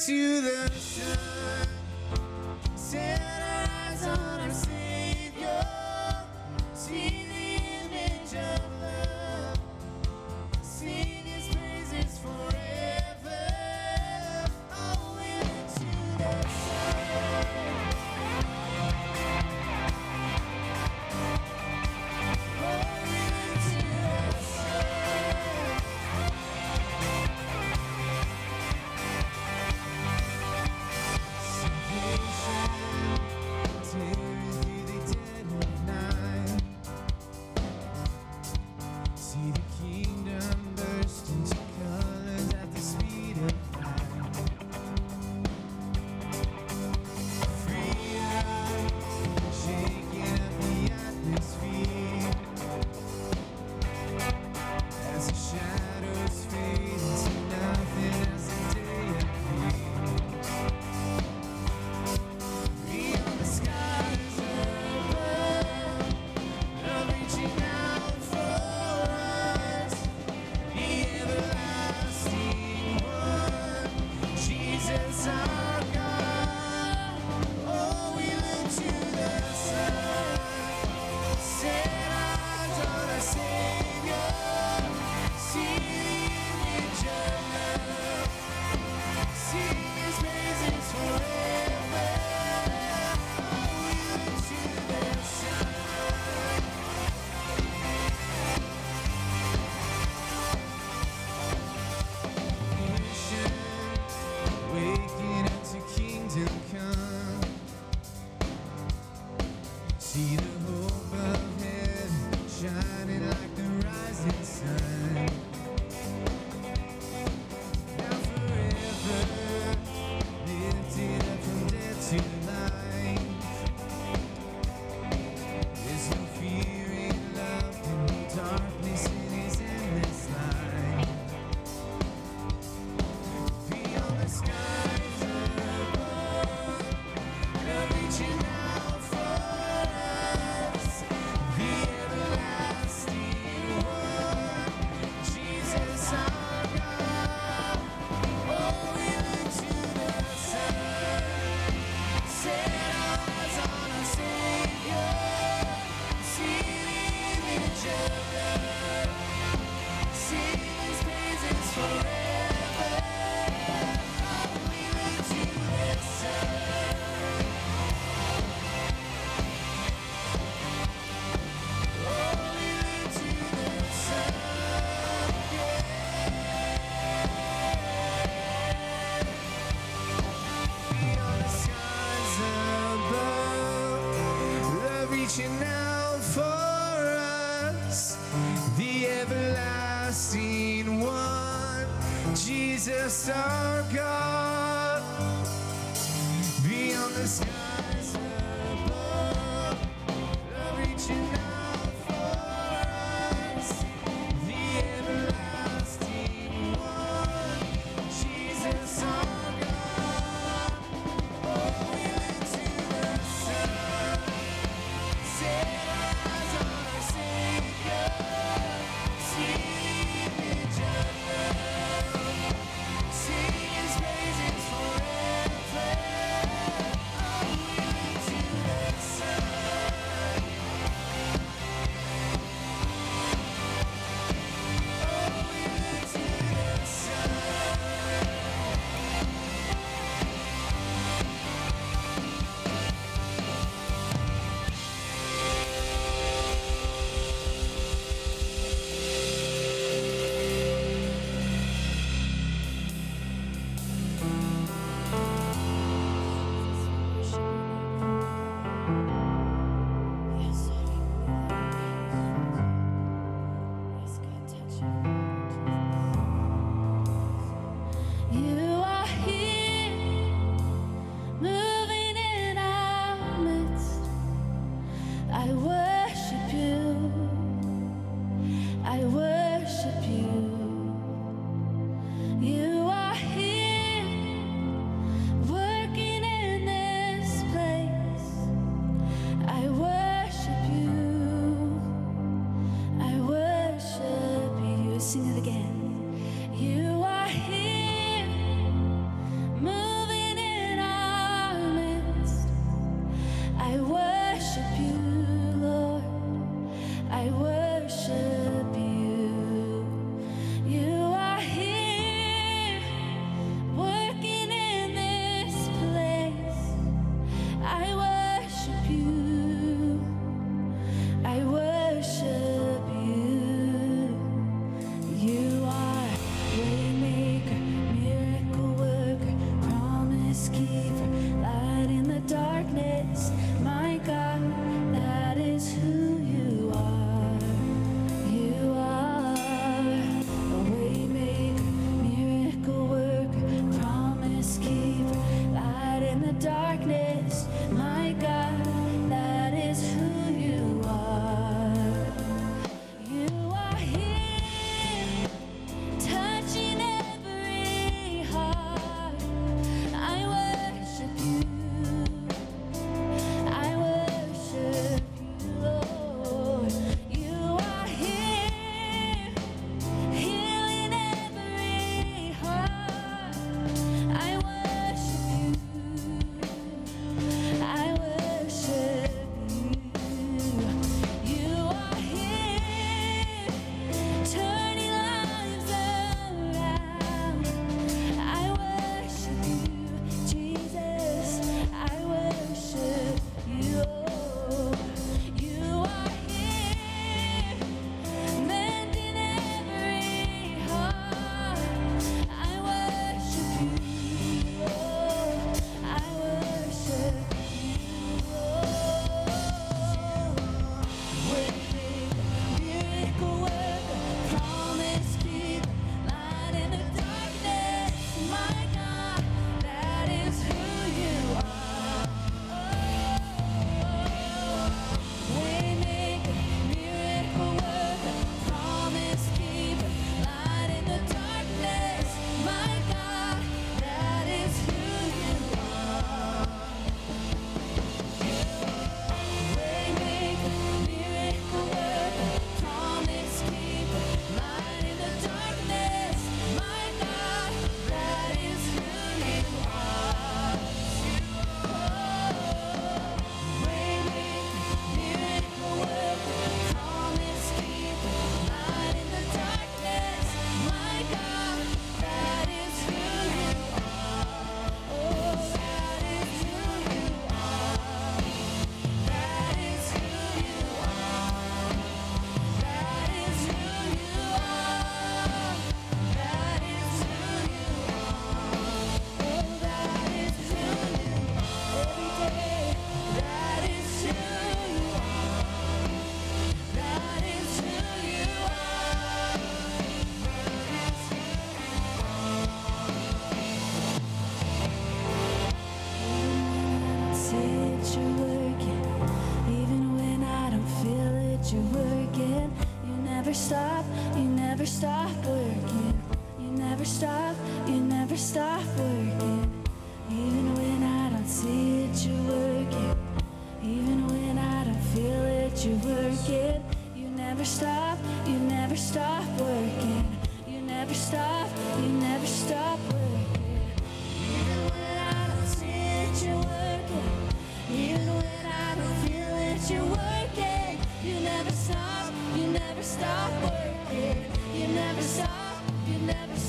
into the sun.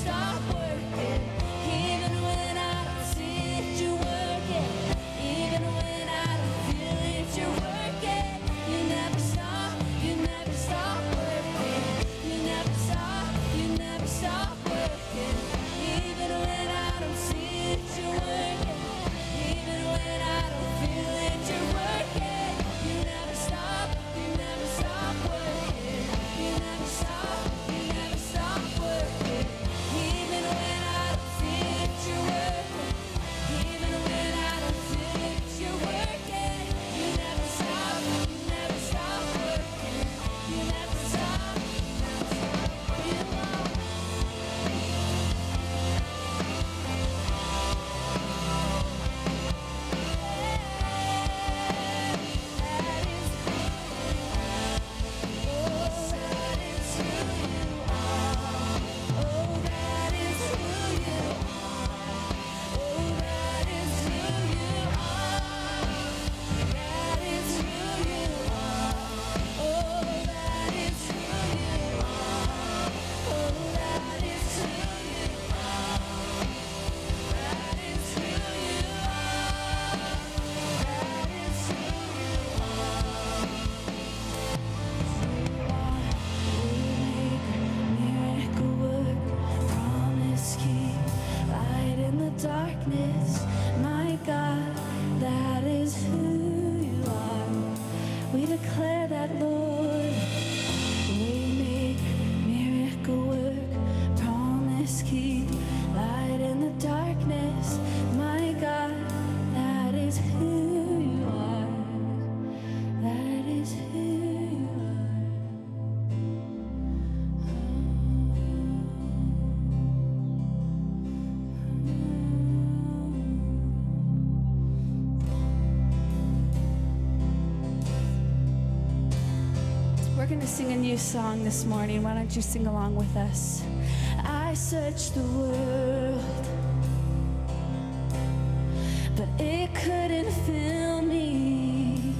stop. declare that, Lord. you song this morning. Why don't you sing along with us? I searched the world, but it couldn't fill me.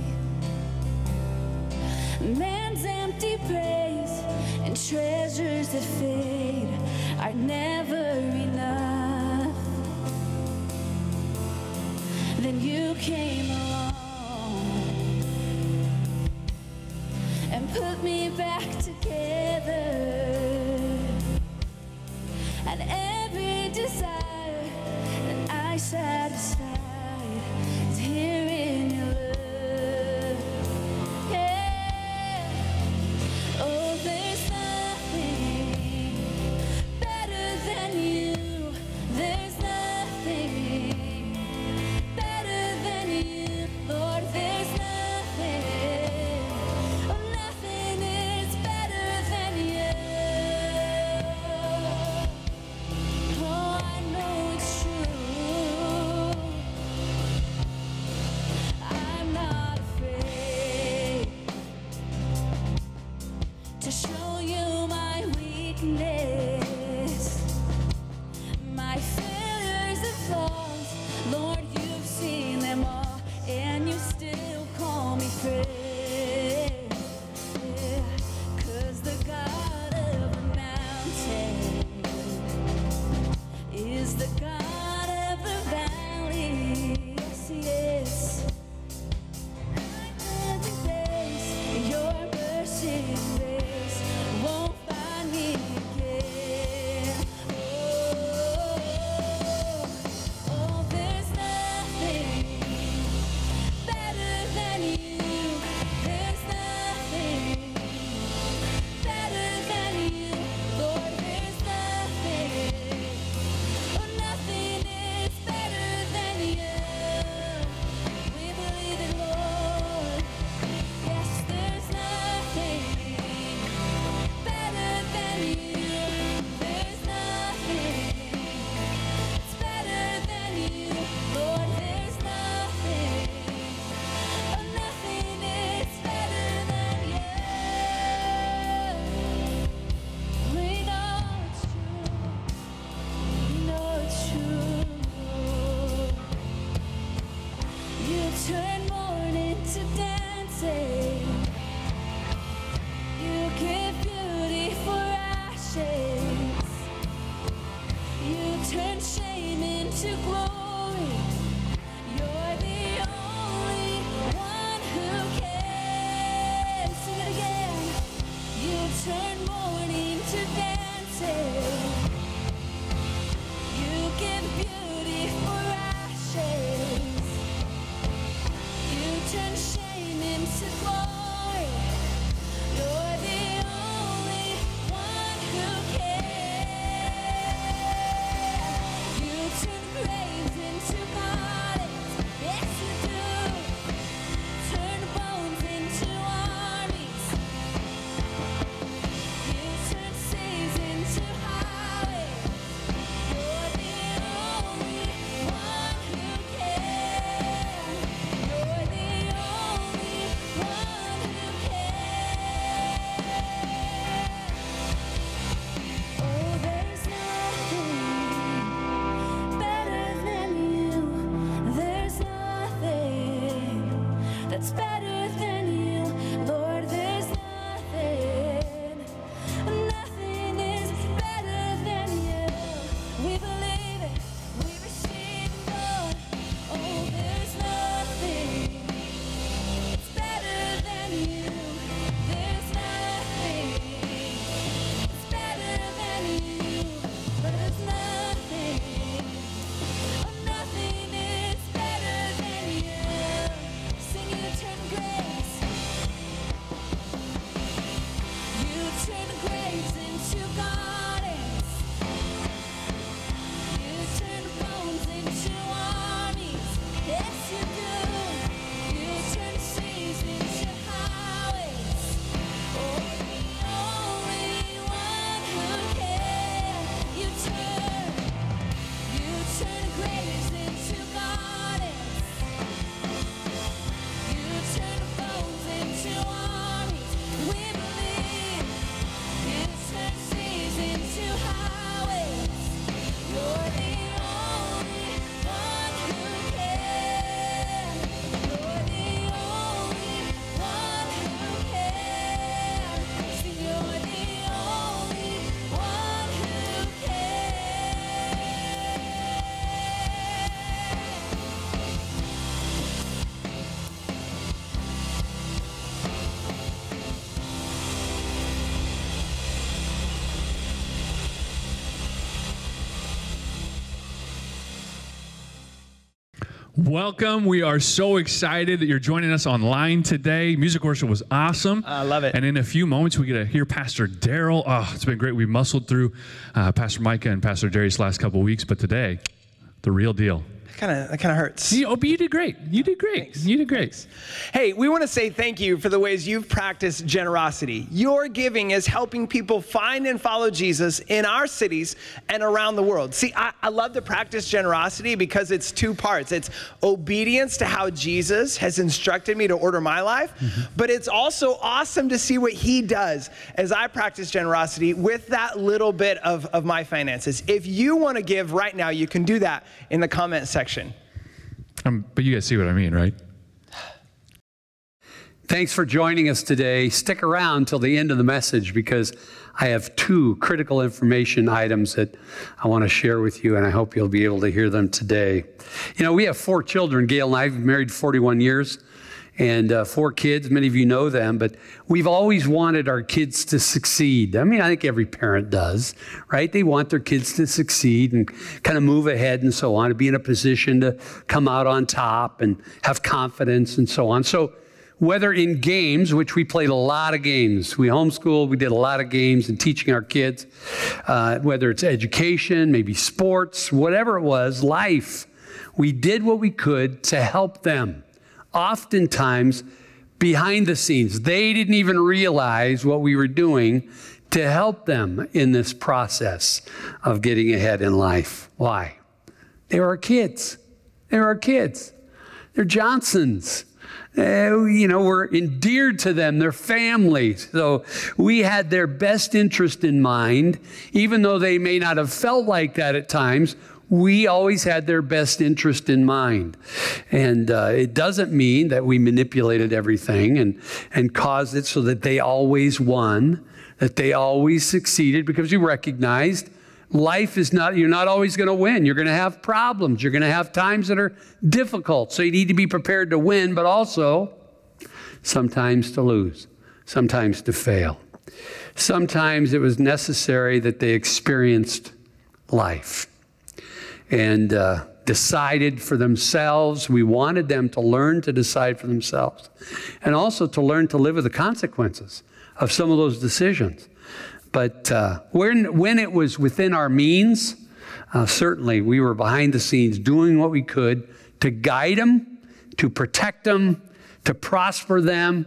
Man's empty praise and treasures that fade are never enough. Then you came along. Welcome. We are so excited that you're joining us online today. Music worship was awesome. I love it. And in a few moments, we get to hear Pastor Darrel. Oh, it's been great. We muscled through uh, Pastor Micah and Pastor Darius last couple of weeks, but today, the real deal. Kind of that kind of hurts. You, oh, but you did great. You did great. You did great. Hey, we want to say thank you for the ways you've practiced generosity. Your giving is helping people find and follow Jesus in our cities and around the world. See, I, I love to practice generosity because it's two parts. It's obedience to how Jesus has instructed me to order my life, mm-hmm. but it's also awesome to see what he does as I practice generosity with that little bit of, of my finances. If you want to give right now, you can do that in the comment section. Um, but you guys see what I mean, right? Thanks for joining us today. Stick around till the end of the message because I have two critical information items that I want to share with you, and I hope you'll be able to hear them today. You know, we have four children. Gail and I have been married 41 years and uh, four kids. Many of you know them, but we've always wanted our kids to succeed. I mean, I think every parent does, right? They want their kids to succeed and kind of move ahead and so on, to be in a position to come out on top and have confidence and so on. So, whether in games, which we played a lot of games, we homeschooled, we did a lot of games and teaching our kids, uh, whether it's education, maybe sports, whatever it was, life, we did what we could to help them oftentimes behind the scenes. They didn't even realize what we were doing to help them in this process of getting ahead in life. Why? They were our kids. They were our kids. They're Johnsens. Uh, you know, we're endeared to them, their families. So we had their best interest in mind, even though they may not have felt like that at times we always had their best interest in mind. And uh, it doesn't mean that we manipulated everything and, and caused it so that they always won, that they always succeeded, because we recognized life is not, you're not always going to win. You're going to have problems. You're going to have times that are difficult. So you need to be prepared to win, but also sometimes to lose, sometimes to fail. Sometimes it was necessary that they experienced life and uh, decided for themselves. We wanted them to learn to decide for themselves and also to learn to live with the consequences of some of those decisions. But uh, when, when it was within our means, uh, certainly we were behind the scenes doing what we could to guide them, to protect them, to prosper them.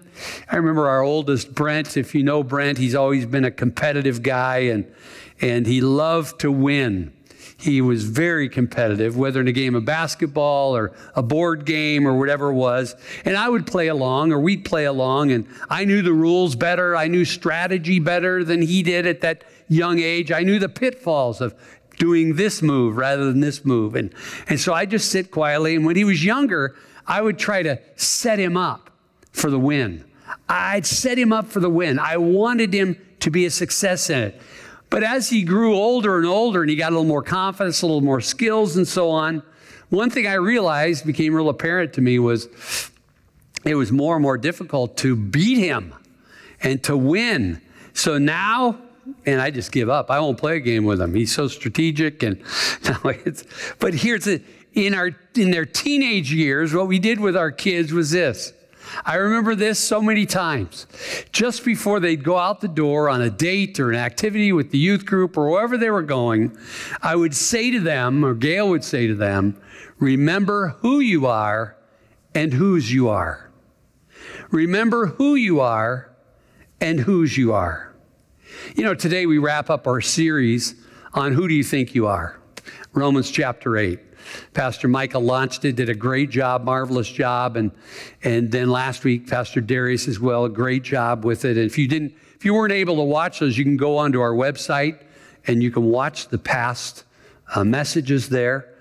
I remember our oldest, Brent. If you know Brent, he's always been a competitive guy and, and he loved to win. He was very competitive, whether in a game of basketball or a board game or whatever it was. And I would play along, or we'd play along, and I knew the rules better. I knew strategy better than he did at that young age. I knew the pitfalls of doing this move rather than this move. And, and so I just sit quietly. And when he was younger, I would try to set him up for the win. I'd set him up for the win. I wanted him to be a success in it. But as he grew older and older and he got a little more confidence, a little more skills, and so on, one thing I realized became real apparent to me was it was more and more difficult to beat him and to win. So now, and I just give up. I won't play a game with him. He's so strategic, and it's. But here's it: in our in their teenage years, what we did with our kids was this. I remember this so many times. Just before they'd go out the door on a date or an activity with the youth group or wherever they were going, I would say to them, or Gail would say to them, remember who you are and whose you are. Remember who you are and whose you are. You know, today we wrap up our series on who do you think you are? Romans chapter 8. Pastor Micah launched it, did a great job, marvelous job. And, and then last week, Pastor Darius as well, great job with it. And if you didn't, if you weren't able to watch those, you can go onto our website and you can watch the past uh, messages there.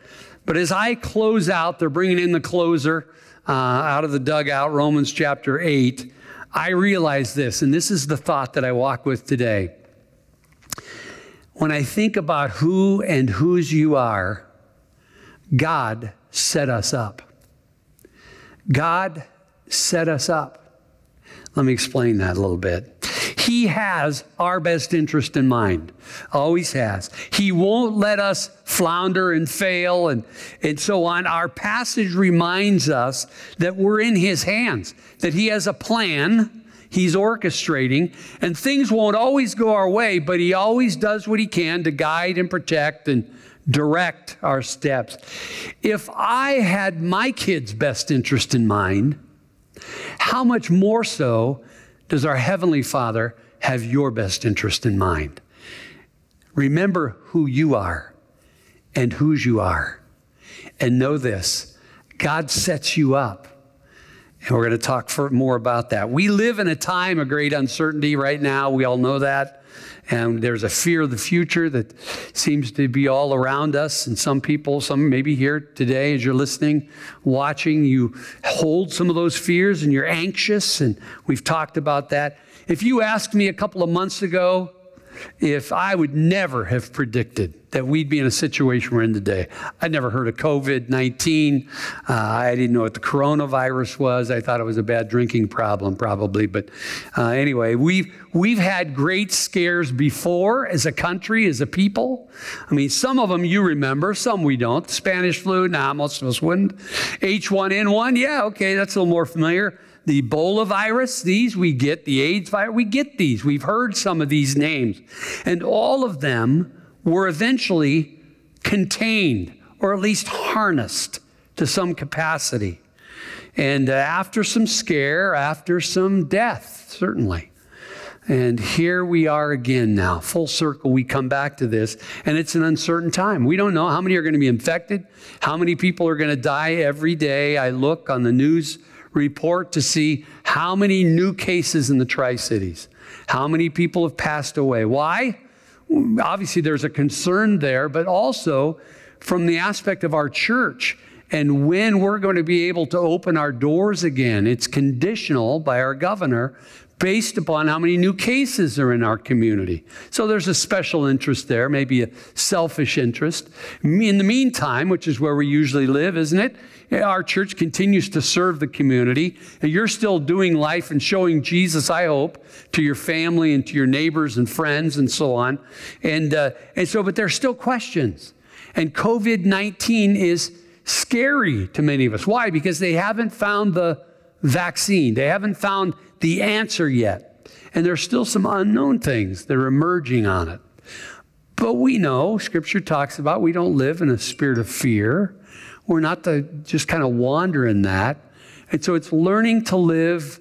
But as I close out, they're bringing in the closer uh, out of the dugout, Romans chapter 8. I realize this, and this is the thought that I walk with today. When I think about who and whose you are, God set us up. God set us up. Let me explain that a little bit. He has our best interest in mind, always has. He won't let us flounder and fail and, and so on. Our passage reminds us that we're in His hands, that He has a plan. He's orchestrating, and things won't always go our way, but He always does what He can to guide and protect and direct our steps. If I had my kids' best interest in mind, how much more so does our Heavenly Father have your best interest in mind? Remember who you are and whose you are. And know this God sets you up. And we're going to talk for more about that. We live in a time of great uncertainty right now. We all know that. And there's a fear of the future that seems to be all around us. And some people, some maybe here today as you're listening, watching, you hold some of those fears and you're anxious. And we've talked about that. If you asked me a couple of months ago, if I would never have predicted that we'd be in a situation we're in today. I'd never heard of COVID 19. Uh, I didn't know what the coronavirus was. I thought it was a bad drinking problem, probably. But uh, anyway, we've, we've had great scares before as a country, as a people. I mean, some of them you remember, some we don't. The Spanish flu, nah, most of us wouldn't. H1N1, yeah, okay, that's a little more familiar the Ebola virus, these we get, the AIDS virus, we get these. We've heard some of these names. And all of them were eventually contained or at least harnessed to some capacity. And uh, after some scare, after some death, certainly. And here we are again now, full circle. We come back to this, and it's an uncertain time. We don't know how many are going to be infected, how many people are going to die every day. I look on the news report to see how many new cases in the Tri Cities, how many people have passed away. Why? Obviously there's a concern there, but also from the aspect of our church and when we're going to be able to open our doors again. It's conditional by our governor, based upon how many new cases are in our community. So there's a special interest there, maybe a selfish interest. In the meantime, which is where we usually live, isn't it? Our church continues to serve the community, and you're still doing life and showing Jesus, I hope, to your family and to your neighbors and friends and so on. And, uh, and so, but there's still questions. And COVID 19 is scary to many of us. Why? Because they haven't found the vaccine, they haven't found the answer yet. And there's still some unknown things that are emerging on it. But we know, Scripture talks about, we don't live in a spirit of fear. We're not to just kind of wander in that. And so it's learning to live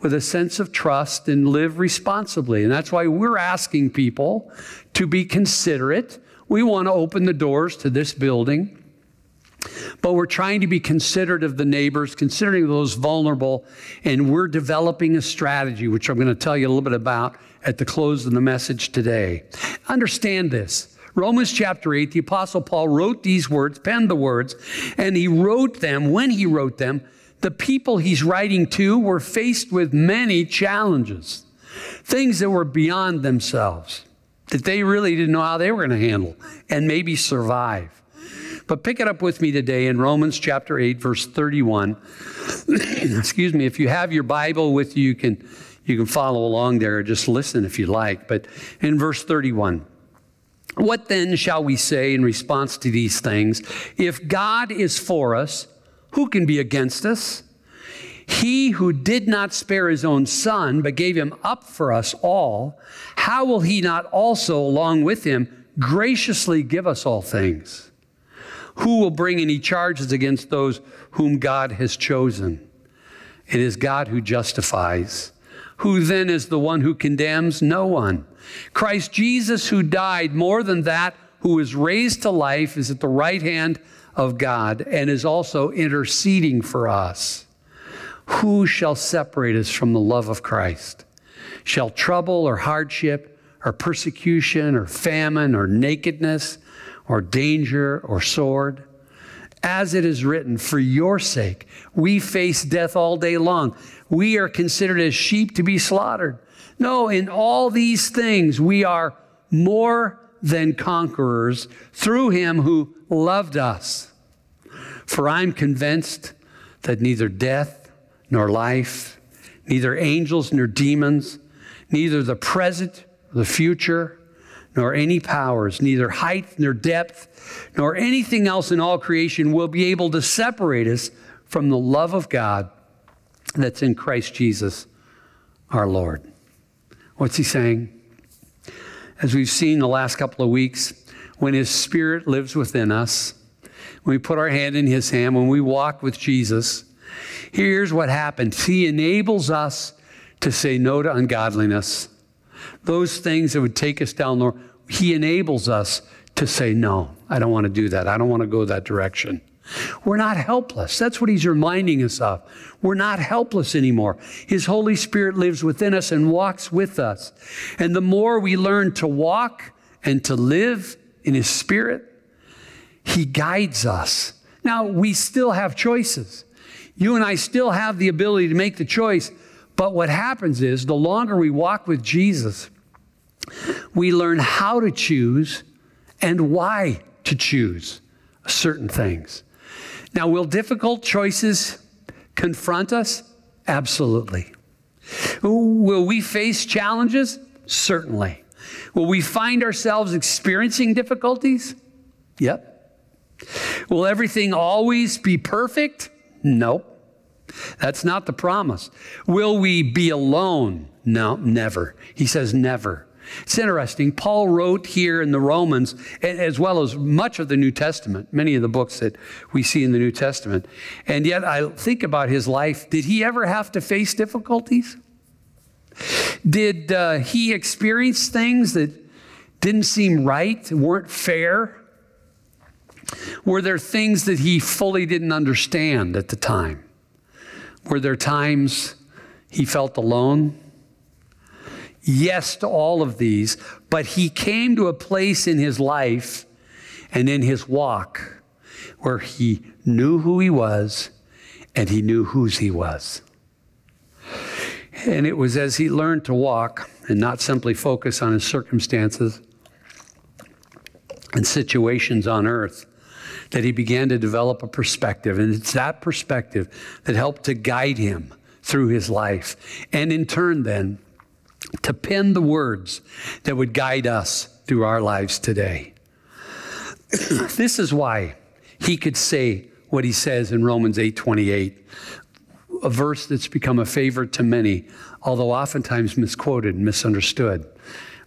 with a sense of trust and live responsibly. And that's why we're asking people to be considerate. We want to open the doors to this building. But we're trying to be considerate of the neighbors, considering those vulnerable, and we're developing a strategy, which I'm going to tell you a little bit about at the close of the message today. Understand this. Romans chapter 8, the Apostle Paul wrote these words, penned the words, and he wrote them, when he wrote them, the people he's writing to were faced with many challenges, things that were beyond themselves, that they really didn't know how they were going to handle and maybe survive. But pick it up with me today in Romans chapter 8, verse 31. Excuse me, if you have your Bible with you, you can, you can follow along there or just listen if you like. But in verse 31, what then shall we say in response to these things? If God is for us, who can be against us? He who did not spare his own son, but gave him up for us all, how will he not also, along with him, graciously give us all things? Who will bring any charges against those whom God has chosen? It is God who justifies. Who then is the one who condemns? No one. Christ Jesus, who died, more than that, who is raised to life, is at the right hand of God and is also interceding for us. Who shall separate us from the love of Christ? Shall trouble or hardship or persecution or famine or nakedness or danger or sword. As it is written, for your sake, we face death all day long. We are considered as sheep to be slaughtered. No, in all these things, we are more than conquerors through him who loved us. For I'm convinced that neither death nor life, neither angels nor demons, neither the present, the future, nor any powers, neither height nor depth, nor anything else in all creation will be able to separate us from the love of God that's in Christ Jesus our Lord. What's he saying? As we've seen the last couple of weeks, when his spirit lives within us, when we put our hand in his hand, when we walk with Jesus, here's what happens. He enables us to say no to ungodliness those things that would take us down the he enables us to say, no, I don't want to do that. I don't want to go that direction. We're not helpless. That's what he's reminding us of. We're not helpless anymore. His Holy Spirit lives within us and walks with us. And the more we learn to walk and to live in his spirit, he guides us. Now, we still have choices. You and I still have the ability to make the choice. But what happens is the longer we walk with Jesus, we learn how to choose and why to choose certain things. Now, will difficult choices confront us? Absolutely. Will we face challenges? Certainly. Will we find ourselves experiencing difficulties? Yep. Will everything always be perfect? Nope. That's not the promise. Will we be alone? No, never. He says never. It's interesting. Paul wrote here in the Romans, as well as much of the New Testament, many of the books that we see in the New Testament. And yet, I think about his life. Did he ever have to face difficulties? Did uh, he experience things that didn't seem right, weren't fair? Were there things that he fully didn't understand at the time? Were there times he felt alone? Yes to all of these, but he came to a place in his life and in his walk where he knew who he was and he knew whose he was. And it was as he learned to walk and not simply focus on his circumstances and situations on earth that he began to develop a perspective. And it's that perspective that helped to guide him through his life. And in turn, then, to pen the words that would guide us through our lives today. this is why he could say what he says in Romans 8:28, a verse that's become a favorite to many, although oftentimes misquoted and misunderstood.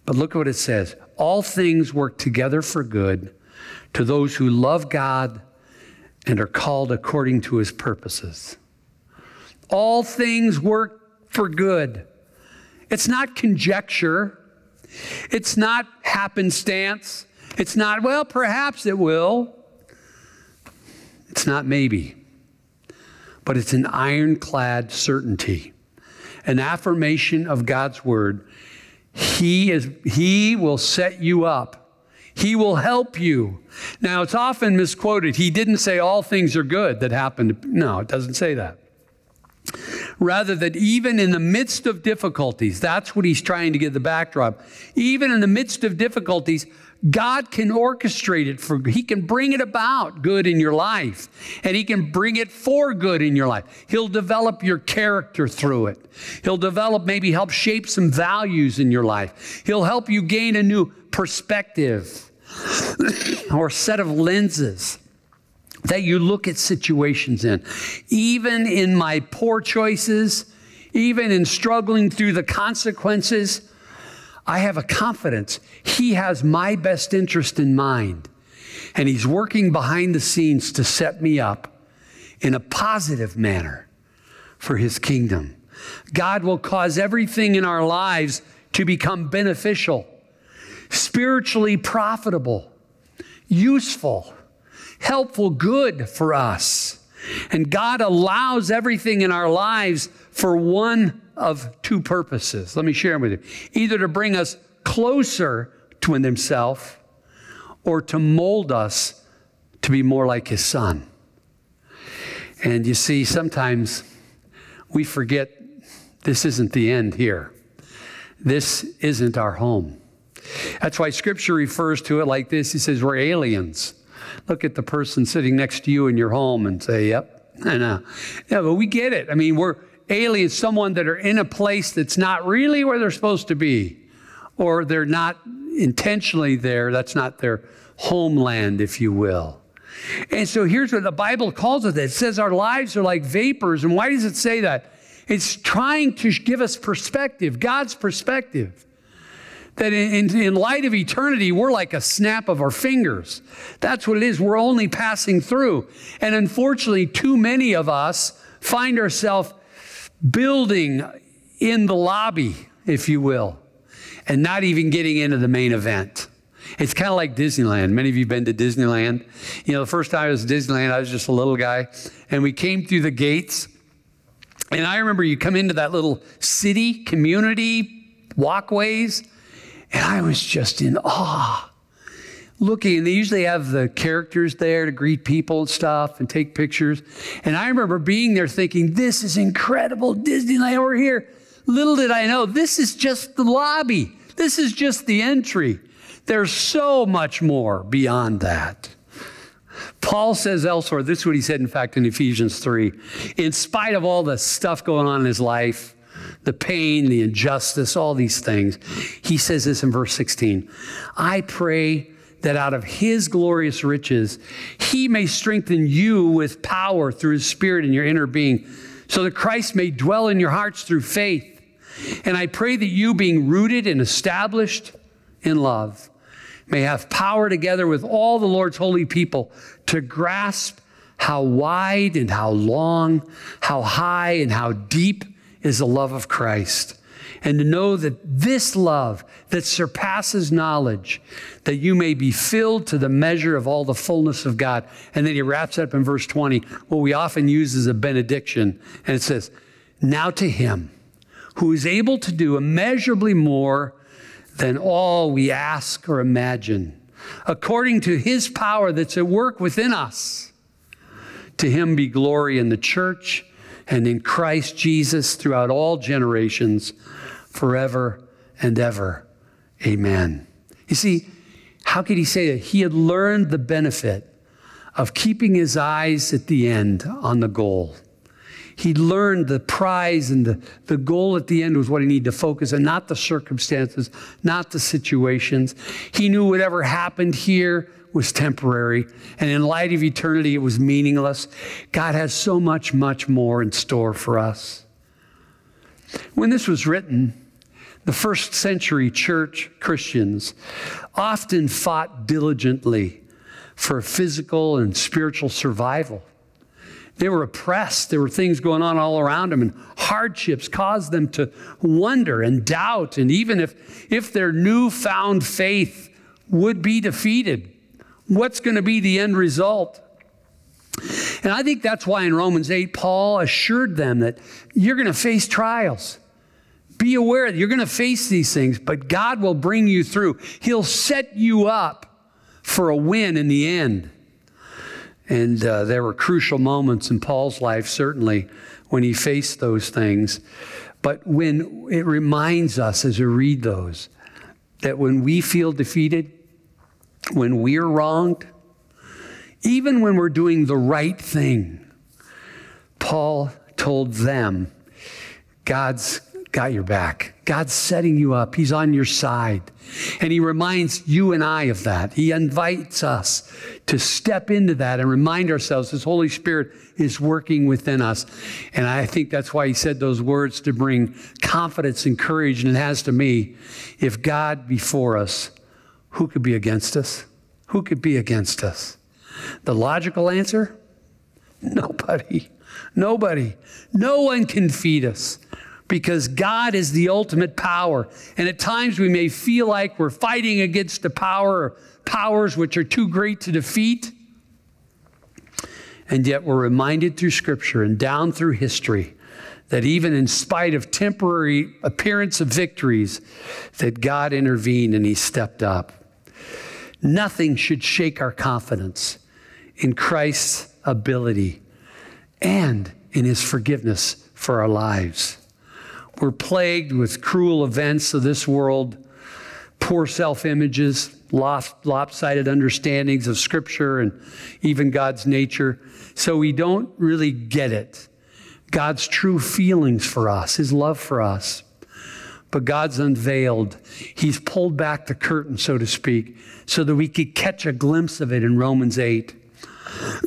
But look at what it says. All things work together for good to those who love God and are called according to his purposes. All things work for good. It's not conjecture. It's not happenstance. It's not, well, perhaps it will. It's not maybe. But it's an ironclad certainty, an affirmation of God's word. He, is, he will set you up. He will help you. Now, it's often misquoted. He didn't say all things are good that happened. No, it doesn't say that. Rather, that even in the midst of difficulties, that's what he's trying to give the backdrop. Even in the midst of difficulties, God can orchestrate it for, He can bring it about good in your life, and He can bring it for good in your life. He'll develop your character through it. He'll develop, maybe help shape some values in your life. He'll help you gain a new perspective or set of lenses that you look at situations in. Even in my poor choices, even in struggling through the consequences, I have a confidence He has my best interest in mind. And He's working behind the scenes to set me up in a positive manner for His kingdom. God will cause everything in our lives to become beneficial, spiritually profitable, useful helpful good for us. And God allows everything in our lives for one of two purposes. Let me share with you. Either to bring us closer to Himself or to mold us to be more like His Son. And you see, sometimes we forget this isn't the end here. This isn't our home. That's why Scripture refers to it like this He says, We're aliens look at the person sitting next to you in your home and say, Yep, I know. Yeah, but we get it. I mean, we're aliens, someone that are in a place that's not really where they're supposed to be, or they're not intentionally there. That's not their homeland, if you will. And so here's what the Bible calls it. It says our lives are like vapors. And why does it say that? It's trying to give us perspective, God's perspective that in, in, light of eternity, we're like a snap of our fingers. That's what it is. We're only passing through. And unfortunately, too many of us find ourselves building in the lobby, if you will, and not even getting into the main event. It's kind of like Disneyland. Many of you have been to Disneyland. You know, the first time I was Disneyland, I was just a little guy, and we came through the gates. And I remember you come into that little city, community, walkways, and I was just in awe. Looking, and they usually have the characters there to greet people and stuff and take pictures. And I remember being there thinking, this is incredible, Disneyland, we're here. Little did I know, this is just the lobby. This is just the entry. There's so much more beyond that. Paul says elsewhere, this is what he said, in fact, in Ephesians 3. In spite of all the stuff going on in his life, the pain, the injustice, all these things. He says this in verse 16 I pray that out of his glorious riches, he may strengthen you with power through his spirit in your inner being, so that Christ may dwell in your hearts through faith. And I pray that you, being rooted and established in love, may have power together with all the Lord's holy people to grasp how wide and how long, how high and how deep is the love of Christ. And to know that this love that surpasses knowledge, that you may be filled to the measure of all the fullness of God. And then he wraps it up in verse 20, what we often use as a benediction. And it says, Now to him who is able to do immeasurably more than all we ask or imagine, according to his power that's at work within us. To him be glory in the church and in Christ Jesus throughout all generations, forever and ever. Amen. You see, how could he say that? He had learned the benefit of keeping his eyes at the end on the goal. He learned the prize and the, the goal at the end was what he needed to focus on, not the circumstances, not the situations. He knew whatever happened here was temporary, and in light of eternity, it was meaningless. God has so much, much more in store for us. When this was written, the first century church Christians often fought diligently for physical and spiritual survival. They were oppressed. There were things going on all around them, and hardships caused them to wonder and doubt. And even if, if their newfound faith would be defeated, what's going to be the end result? And I think that's why in Romans 8, Paul assured them that you're going to face trials. Be aware that you're going to face these things, but God will bring you through. He'll set you up for a win in the end. And uh, there were crucial moments in Paul's life, certainly, when he faced those things. But when it reminds us as we read those that when we feel defeated, when we're wronged, even when we're doing the right thing, Paul told them, God's got your back. God's setting you up. He's on your side. And he reminds you and I of that. He invites us to step into that and remind ourselves His Holy Spirit is working within us. And I think that's why he said those words to bring confidence and courage. And it has to me. If God be for us, who could be against us? Who could be against us? The logical answer? Nobody. Nobody. No one can feed us because God is the ultimate power. And at times we may feel like we're fighting against the power or powers which are too great to defeat. And yet we're reminded through Scripture and down through history that even in spite of temporary appearance of victories, that God intervened and He stepped up. Nothing should shake our confidence in Christ's ability and in His forgiveness for our lives. We're plagued with cruel events of this world, poor self images, lopsided understandings of Scripture and even God's nature. So we don't really get it. God's true feelings for us, His love for us. But God's unveiled. He's pulled back the curtain, so to speak, so that we could catch a glimpse of it in Romans 8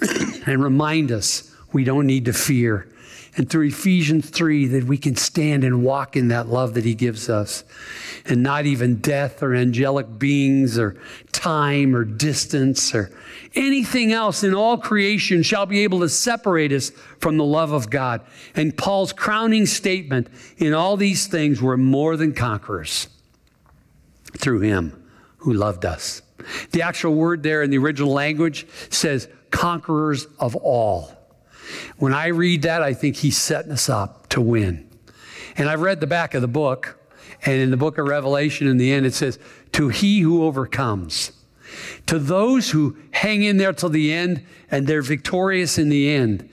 and remind us we don't need to fear and through Ephesians 3 that we can stand and walk in that love that He gives us. And not even death or angelic beings or time or distance or anything else in all creation shall be able to separate us from the love of God. And Paul's crowning statement in all these things we're more than conquerors through Him who loved us. The actual word there in the original language says conquerors of all. When I read that, I think he's setting us up to win. And I've read the back of the book, and in the book of Revelation, in the end, it says, To he who overcomes. To those who hang in there till the end and they're victorious in the end.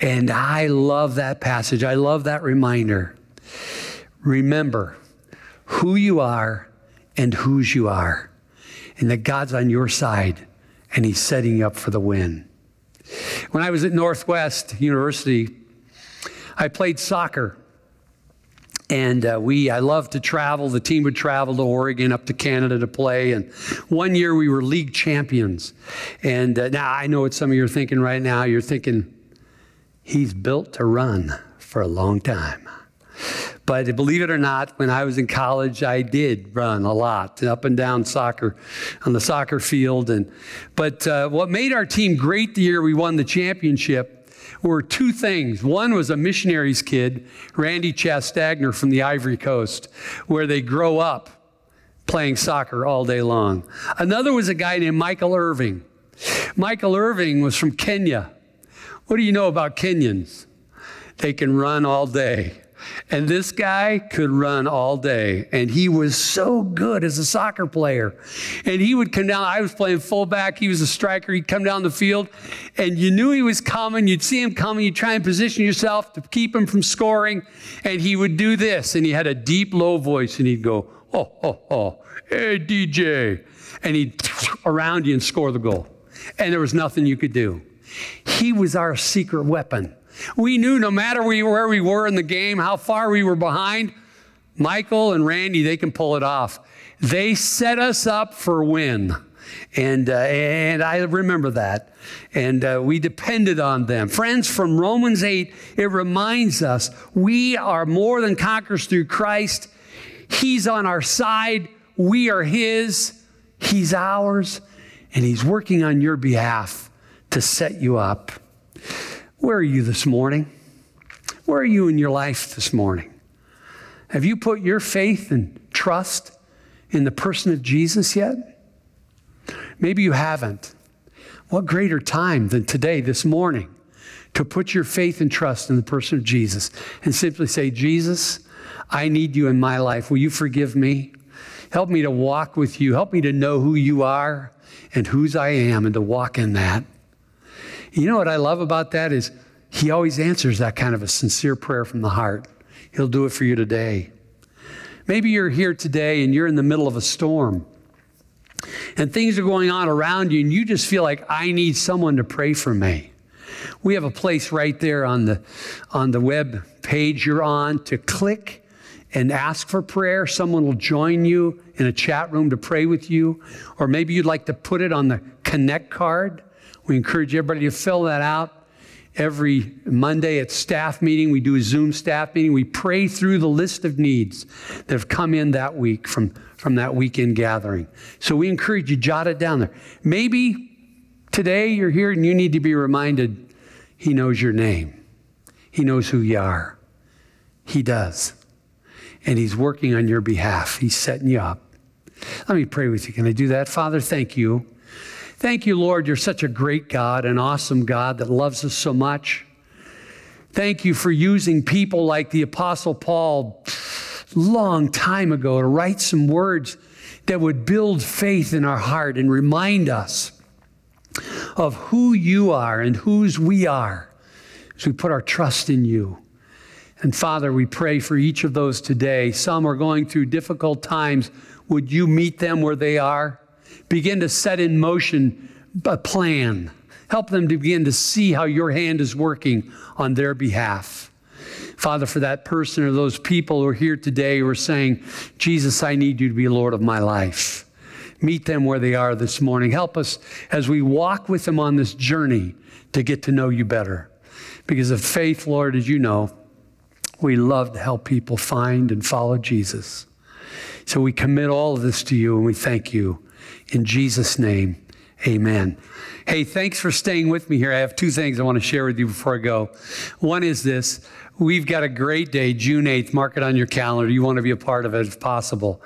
And I love that passage. I love that reminder. Remember who you are and whose you are, and that God's on your side and He's setting you up for the win. When I was at Northwest University, I played soccer. And uh, we, I loved to travel. The team would travel to Oregon, up to Canada to play. And one year we were league champions. And uh, now I know what some of you are thinking right now. You're thinking, he's built to run for a long time. But believe it or not, when I was in college, I did run a lot, up and down soccer, on the soccer field. And but uh, what made our team great the year we won the championship were two things. One was a missionary's kid, Randy Chastagner from the Ivory Coast, where they grow up playing soccer all day long. Another was a guy named Michael Irving. Michael Irving was from Kenya. What do you know about Kenyans? They can run all day And this guy could run all day. And he was so good as a soccer player. And he would come down. I was playing fullback. He was a striker. He'd come down the field. And you knew he was coming. You'd see him coming. You'd try and position yourself to keep him from scoring. And he would do this. And he had a deep, low voice. And he'd go, Oh, oh, oh. Hey, DJ. And he'd around you and score the goal. And there was nothing you could do. He was our secret weapon. We knew no matter where we were in the game, how far we were behind, Michael and Randy, they can pull it off. They set us up for win. And, uh, and I remember that. And uh, we depended on them. Friends, from Romans 8, it reminds us we are more than conquerors through Christ. He's on our side. We are His. He's ours. And He's working on your behalf to set you up. Where are you this morning? Where are you in your life this morning? Have you put your faith and trust in the person of Jesus yet? Maybe you haven't. What greater time than today, this morning, to put your faith and trust in the person of Jesus and simply say, Jesus, I need you in my life. Will you forgive me? Help me to walk with you. Help me to know who you are and whose I am and to walk in that. You know what I love about that is he always answers that kind of a sincere prayer from the heart. He'll do it for you today. Maybe you're here today and you're in the middle of a storm and things are going on around you and you just feel like I need someone to pray for me. We have a place right there on the on the web page you're on to click and ask for prayer. Someone will join you in a chat room to pray with you or maybe you'd like to put it on the connect card we encourage everybody to fill that out. Every Monday at staff meeting, we do a Zoom staff meeting. We pray through the list of needs that have come in that week from, from that weekend gathering. So we encourage you, jot it down there. Maybe today you're here and you need to be reminded He knows your name, He knows who you are. He does. And He's working on your behalf, He's setting you up. Let me pray with you. Can I do that? Father, thank you. Thank you, Lord. You're such a great God, an awesome God that loves us so much. Thank you for using people like the Apostle Paul long time ago to write some words that would build faith in our heart and remind us of who you are and whose we are as we put our trust in you. And Father, we pray for each of those today. Some are going through difficult times. Would you meet them where they are? Begin to set in motion a plan. Help them to begin to see how your hand is working on their behalf. Father, for that person or those people who are here today who are saying, Jesus, I need you to be Lord of my life. Meet them where they are this morning. Help us as we walk with them on this journey to get to know you better. Because of faith, Lord, as you know, we love to help people find and follow Jesus. So we commit all of this to you and we thank you. In Jesus' name, amen. Hey, thanks for staying with me here. I have two things I want to share with you before I go. One is this we've got a great day, June 8th. Mark it on your calendar. You want to be a part of it if possible.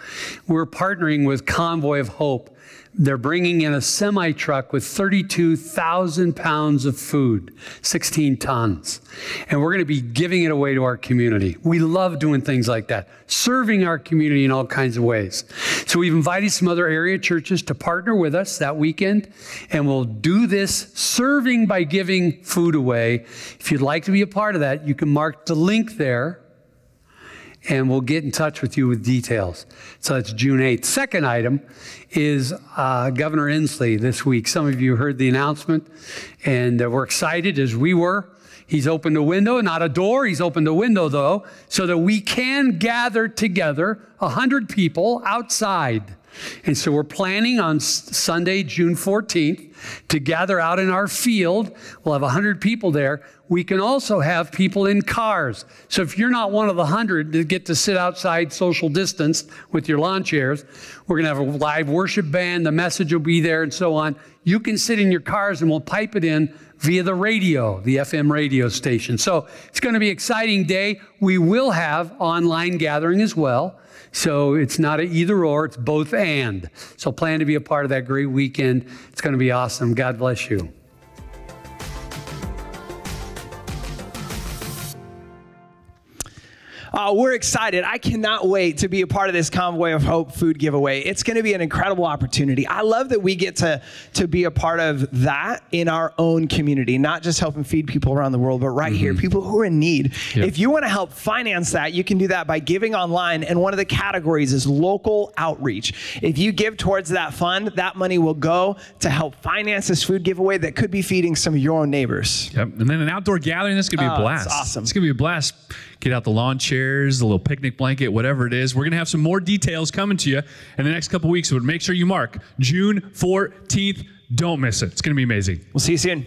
We're partnering with Convoy of Hope they're bringing in a semi truck with 32,000 pounds of food, 16 tons. And we're going to be giving it away to our community. We love doing things like that, serving our community in all kinds of ways. So we've invited some other area churches to partner with us that weekend, and we'll do this serving by giving food away. If you'd like to be a part of that, you can mark the link there and we'll get in touch with you with details. So that's June 8th. Second item is uh, Governor Inslee this week. Some of you heard the announcement, and uh, we're excited as we were. He's opened a window, not a door. He's opened a window, though, so that we can gather together 100 people outside. And so we're planning on Sunday, June 14th, to gather out in our field. We'll have 100 people there we can also have people in cars. So if you're not one of the hundred that get to sit outside social distance with your lawn chairs, we're going to have a live worship band. The message will be there and so on. You can sit in your cars and we'll pipe it in via the radio, the FM radio station. So it's going to be an exciting day. We will have online gathering as well. So it's not an either or, it's both and. So plan to be a part of that great weekend. It's going to be awesome. God bless you. Uh, we're excited. I cannot wait to be a part of this Convoy of Hope food giveaway. It's going to be an incredible opportunity. I love that we get to, to be a part of that in our own community, not just helping feed people around the world, but right here, people who are in need. Yep. If you want to help finance that, you can do that by giving online. And one of the categories is local outreach. If you give towards that fund, that money will go to help finance this food giveaway that could be feeding some of your own neighbors. Yep. And then an outdoor gathering, this could be Oh, a blast. awesome. It's going to be a blast. Get out the lawn chairs, the little picnic blanket, whatever it is. We're going to have some more details coming to you in the next couple weeks. So make sure you mark June 14th. Don't miss it. It's going to be amazing. We'll see you soon.